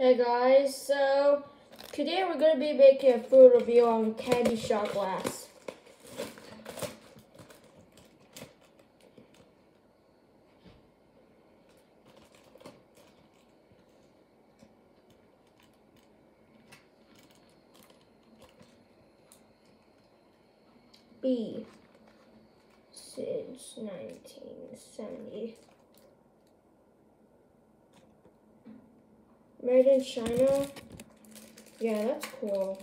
Hey guys, so today we're going to be making a food review on candy shot glass. B since 1970. Made in China. Yeah, that's cool.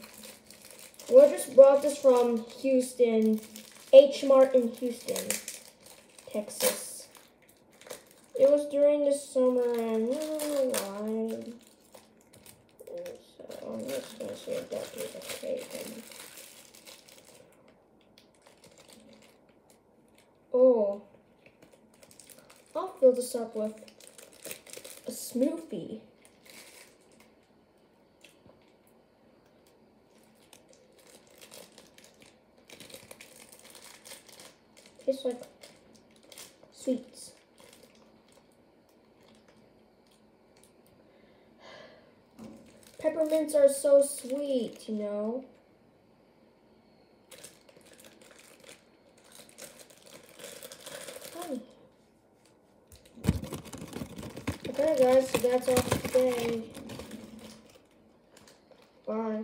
We just brought this from Houston, H Mart in Houston, Texas. It was during the summer and I don't know why. So I'm just gonna say that is okay. Then. Oh, I'll fill this up with a smoothie. Tastes like sweets. Peppermints are so sweet, you know. Okay guys, so that's all for today. Bye.